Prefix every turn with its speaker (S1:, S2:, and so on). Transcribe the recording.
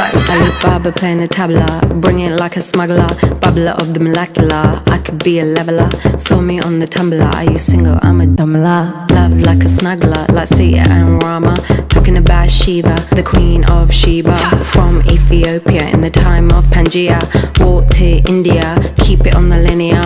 S1: Alibaba playing the tabla, bring it like a smuggler, bubbler of the molecular. I could be a leveler. Saw me on the tumbler. Are you single? I'm a dumbler. Love like a snuggler, like Sita and Rama. Talking about Shiva, the queen of Sheba. From Ethiopia in the time of Pangea. Walked to India, keep it on the linear.